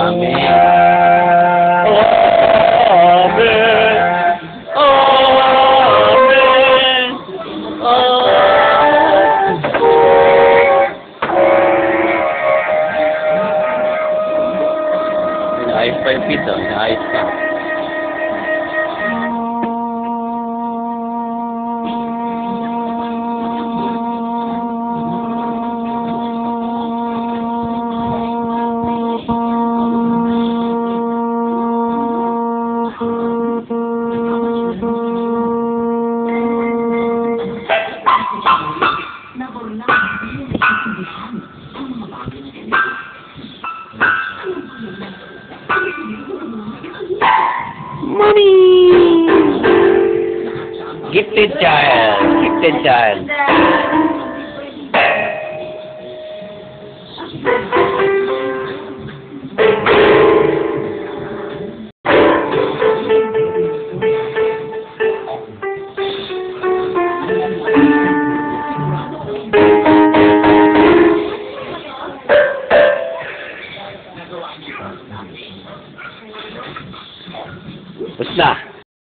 Amen. Amen. 5 feet daw, inaayos ka. Thank you. Pa. Gifted child. Gifted child. 不是啊。